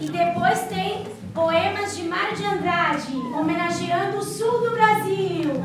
E depois tem poemas de Mário de Andrade, homenageando o sul do Brasil.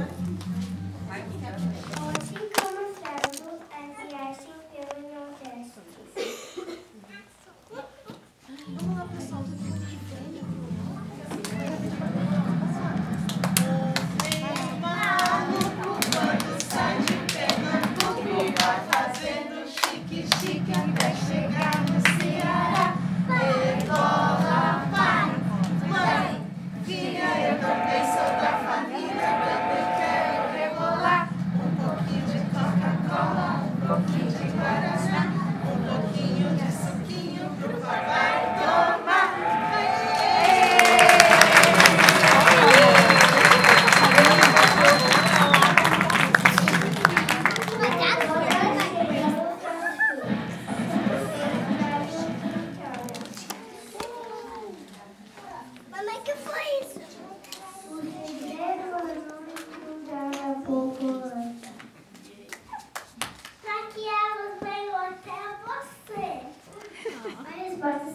Que foi isso? O segredo é não estudar a população. Pra que elas venham até você? A resposta